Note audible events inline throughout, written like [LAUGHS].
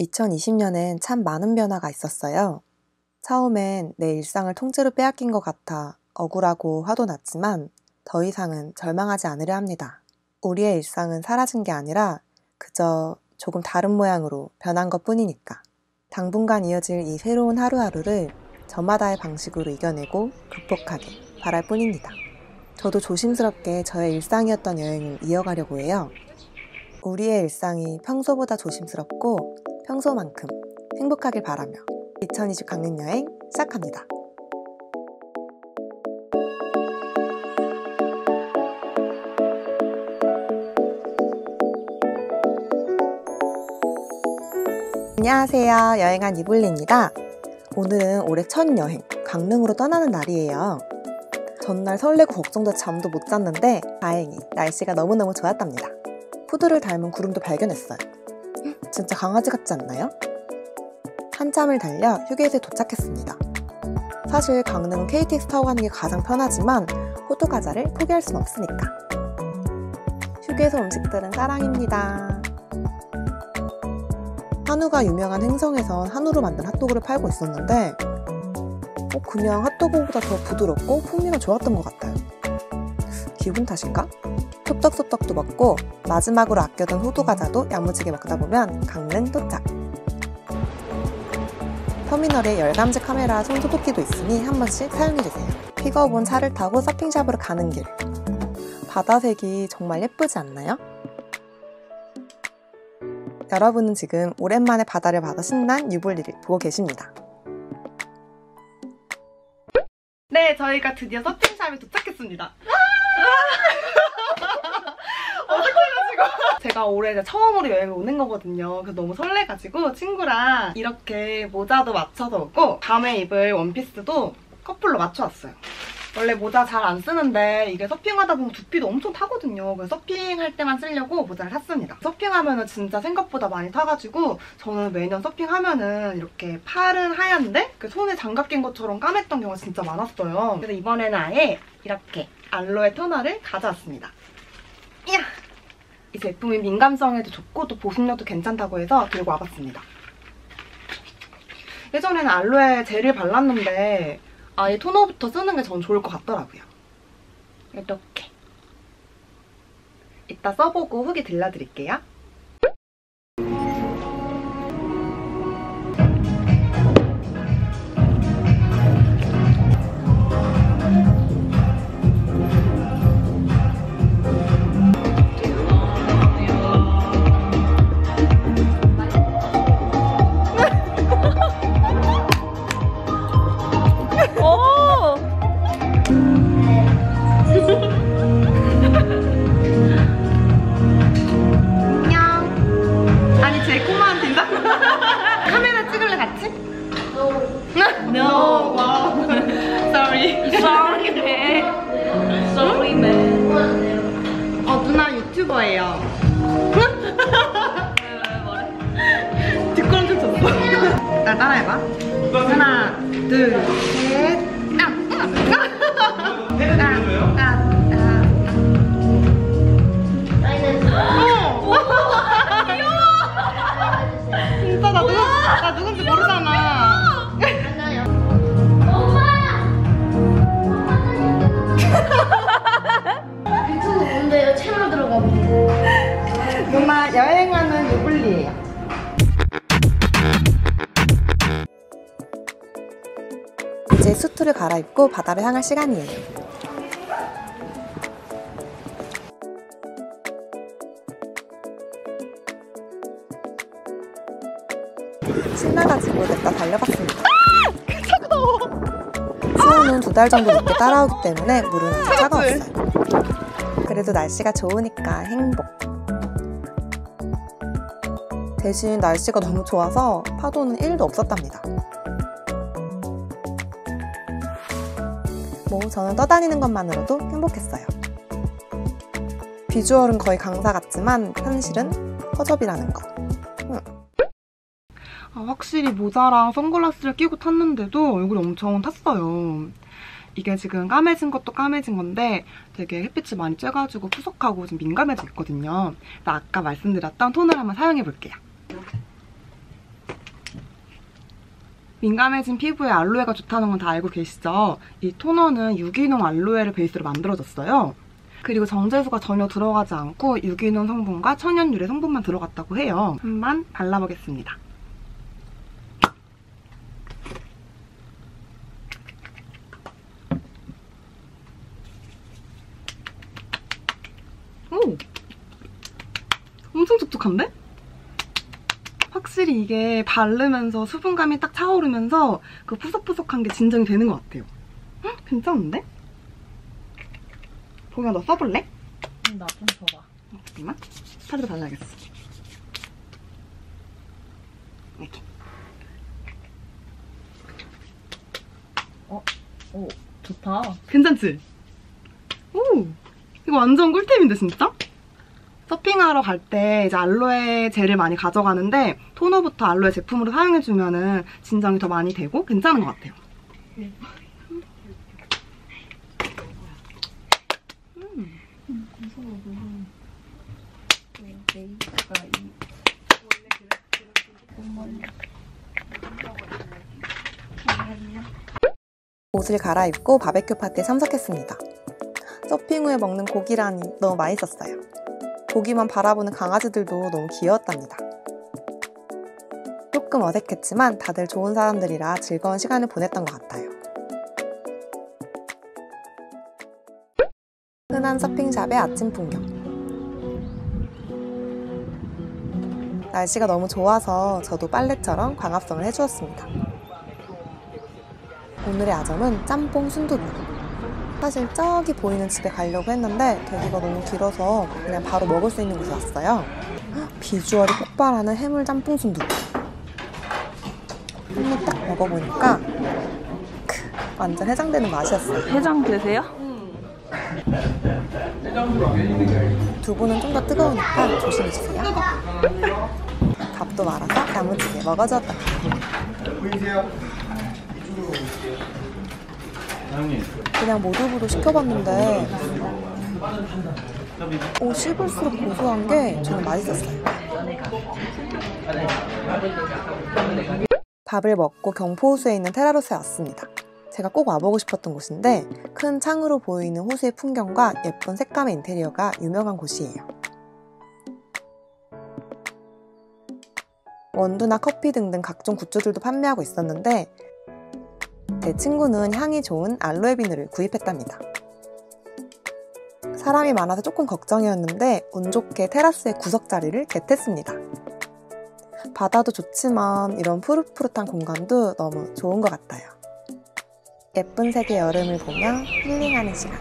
2020년엔 참 많은 변화가 있었어요. 처음엔 내 일상을 통째로 빼앗긴 것 같아 억울하고 화도 났지만 더 이상은 절망하지 않으려 합니다. 우리의 일상은 사라진 게 아니라 그저 조금 다른 모양으로 변한 것 뿐이니까. 당분간 이어질 이 새로운 하루하루를 저마다의 방식으로 이겨내고 극복하게 바랄 뿐입니다. 저도 조심스럽게 저의 일상이었던 여행을 이어가려고 해요. 우리의 일상이 평소보다 조심스럽고 평소만큼 행복하길 바라며 2020 강릉 여행 시작합니다. 안녕하세요. 여행한 이블리입니다. 오늘은 올해 첫 여행, 강릉으로 떠나는 날이에요. 전날 설레고 걱정돼 잠도 못 잤는데 다행히 날씨가 너무너무 좋았답니다. 푸드를 닮은 구름도 발견했어요. 진짜 강아지 같지 않나요? 한참을 달려 휴게소에 도착했습니다. 사실 강릉은 KTX 타고 가는 게 가장 편하지만 호두 과자를 포기할 순 없으니까. 휴게소 음식들은 사랑입니다. 한우가 유명한 행성에선 한우로 만든 핫도그를 팔고 있었는데 어, 그냥 핫도그보다 더 부드럽고 풍미가 좋았던 것 같아요. 기분 탓인가? 소떡소떡도 먹고 마지막으로 아껴둔 호두 과자도 야무지게 먹다 보면 강릉 도착. 터미널에 열감지 카메라 손 소독기도 있으니 한 번씩 사용해주세요. 픽업 온 차를 타고 서핑샵으로 가는 길. 바다색이 정말 예쁘지 않나요? 여러분은 지금 오랜만에 바다를 봐서 신난 유볼리를 보고 계십니다. 네, 저희가 드디어 서핑샵에 도착했습니다. 제가 올해 처음으로 여행을 오는 거거든요. 그래서 너무 설레가지고 친구랑 이렇게 모자도 맞춰서 오고 밤에 입을 원피스도 커플로 맞춰왔어요. 원래 모자 잘 안 쓰는데 이게 서핑하다 보면 두피도 엄청 타거든요. 그래서 서핑할 때만 쓰려고 모자를 샀습니다. 서핑하면은 진짜 생각보다 많이 타가지고 저는 매년 서핑하면은 이렇게 팔은 하얀데 그 손에 장갑 낀 것처럼 까맸던 경우가 진짜 많았어요. 그래서 이번에는 아예 이렇게 알로에 토너를 가져왔습니다. 이야! 이 제품이 민감성에도 좋고 또 보습력도 괜찮다고 해서 들고 와봤습니다. 예전에는 알로에 젤을 발랐는데 아예 토너부터 쓰는 게 전 좋을 것 같더라고요. 이렇게. 이따 써보고 후기 들려드릴게요. 누나 유튜버예요. 뒷걸음질 쳤어. 나 따라해봐. 하나, 둘, 이제 수트를 갈아입고 바다를 향할 시간이에요. 신나가지고 냈다 달려봤습니다. 수호는 두 달 정도 늦게 따라오기 때문에 물은 아직 차가웠어요. 그래도 날씨가 좋으니까 행복. 대신 날씨가 너무 좋아서 파도는 1도 없었답니다. 뭐 저는 떠다니는 것만으로도 행복했어요. 비주얼은 거의 강사 같지만 현실은 허접이라는 거. 아, 확실히 모자랑 선글라스를 끼고 탔는데도 얼굴이 엄청 탔어요. 이게 지금 까매진 것도 까매진 건데 되게 햇빛이 많이 쬐가지고 푸석하고 좀 민감해져 있거든요. 아까 말씀드렸던 톤을 한번 사용해 볼게요. 민감해진 피부에 알로에가 좋다는 건 다 알고 계시죠? 이 토너는 유기농 알로에를 베이스로 만들어졌어요. 그리고 정제수가 전혀 들어가지 않고 유기농 성분과 천연 유래 성분만 들어갔다고 해요. 한번 발라보겠습니다. 오! 엄청 촉촉한데? 확실히 이게 바르면서 수분감이 딱 차오르면서 그 푸석푸석한 게 진정이 되는 것 같아요. 헉, 괜찮은데? 보기야 너 써볼래? 나좀 줘봐. 잠깐만. 팔도 발라야겠어. 이렇게. 오, 좋다. 괜찮지? 오! 이거 완전 꿀템인데, 진짜? 서핑하러 갈 때 이제 알로에 젤을 많이 가져가는데 토너부터 알로에 제품으로 사용해주면 은 진정이 더 많이 되고 괜찮은 것 같아요. 옷을 갈아입고 바베큐 파티에 참석했습니다. 서핑 후에 먹는 고기라니 너무 맛있었어요. 고기만 바라보는 강아지들도 너무 귀여웠답니다. 조금 어색했지만 다들 좋은 사람들이라 즐거운 시간을 보냈던 것 같아요. 흔한 서핑샵의 아침 풍경. 날씨가 너무 좋아서 저도 빨래처럼 광합성을 해주었습니다. 오늘의 아점은 짬뽕 순두부. 사실 저기 보이는 집에 가려고 했는데 대기가 너무 길어서 그냥 바로 먹을 수 있는 곳에 왔어요. 헉, 비주얼이 폭발하는 해물 짬뽕 순두부. 한입 딱 먹어보니까 크, 완전 해장되는 맛이었어요. 해장 되세요? 두부는 좀 더 뜨거우니까 조심해주세요. 밥도 말아서 야무지게 먹어주었다. 그냥 모두부도 시켜봤는데 오 씹을수록 고소한 게 저는 맛있었어요. 밥을 먹고 경포 호수에 있는 테라로스에 왔습니다. 제가 꼭 와보고 싶었던 곳인데 큰 창으로 보이는 호수의 풍경과 예쁜 색감의 인테리어가 유명한 곳이에요. 원두나 커피 등등 각종 굿즈들도 판매하고 있었는데 제 친구는 향이 좋은 알로에 비누를 구입했답니다. 사람이 많아서 조금 걱정이었는데 운 좋게 테라스의 구석 자리를 겟했습니다. 바다도 좋지만 이런 푸릇푸릇한 공간도 너무 좋은 것 같아요. 예쁜 색의 여름을 보며 힐링하는 시간.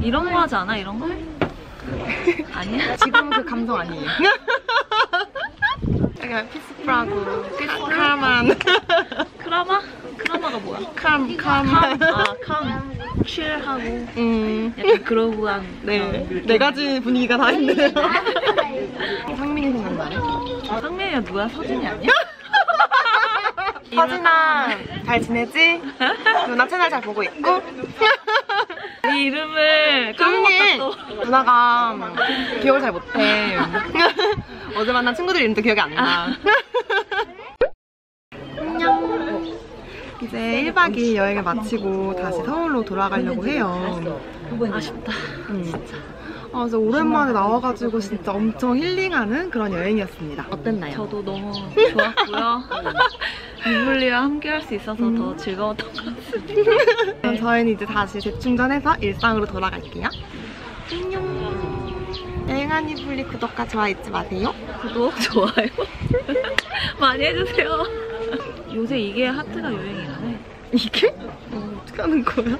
이런 거 하지 않아? 이런 거? [LAUGHS] 아니야? 지금 그 감정 아니에요. [LAUGHS] 약간 피스프라고 카만 크라마? 크라마가 뭐야? 캄 캄. 아, 캄. 칠하고 음. 약간 그러고한 네, 네 가지 분위기가 다 있네요. [LAUGHS] 상민이 생각나네. 상민이가 누가 서진이 아니야? [LAUGHS] 서진아, 잘 지내지? 누나 채널 잘 보고 있고? 네 이름을 까먹었다 또. 누나가 기억을 잘 못해. 어제 만난 친구들 이름도 기억이 안 나. 안녕. 이제 1박 2일 여행을 마치고 다시 서울로 돌아가려고 해요. 아쉽다. 음. 아, 진짜 오랜만에 나와가지고 진짜 엄청 힐링하는 그런 여행이었습니다. 어땠나요? 저도 너무 좋았고요. [LAUGHS] 이블리와 함께 할 수 있어서 더 즐거웠던 것 같습니다. 그럼 저희는 이제 다시 재충전해서 일상으로 돌아갈게요. 안녕. 이블리 구독과 좋아요 잊지 마세요. 구독, 좋아요 [LAUGHS] 많이 해주세요. 요새 이게 하트가 유행이라네. 이게? 어, 어떻게 하는 거야?